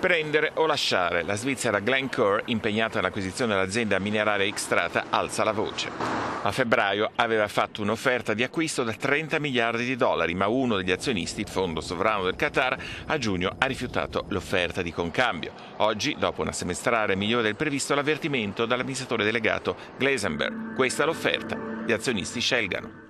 Prendere o lasciare. La Svizzera Glencore, impegnata nell'acquisizione dell'azienda minerale Xtrata, alza la voce. A febbraio aveva fatto un'offerta di acquisto da 30 miliardi di dollari, ma uno degli azionisti, il fondo sovrano del Qatar, a giugno ha rifiutato l'offerta di concambio. Oggi, dopo una semestrale migliore del previsto, l'avvertimento dall'amministratore delegato Glasenberg. Questa è l'offerta. Gli azionisti scelgano.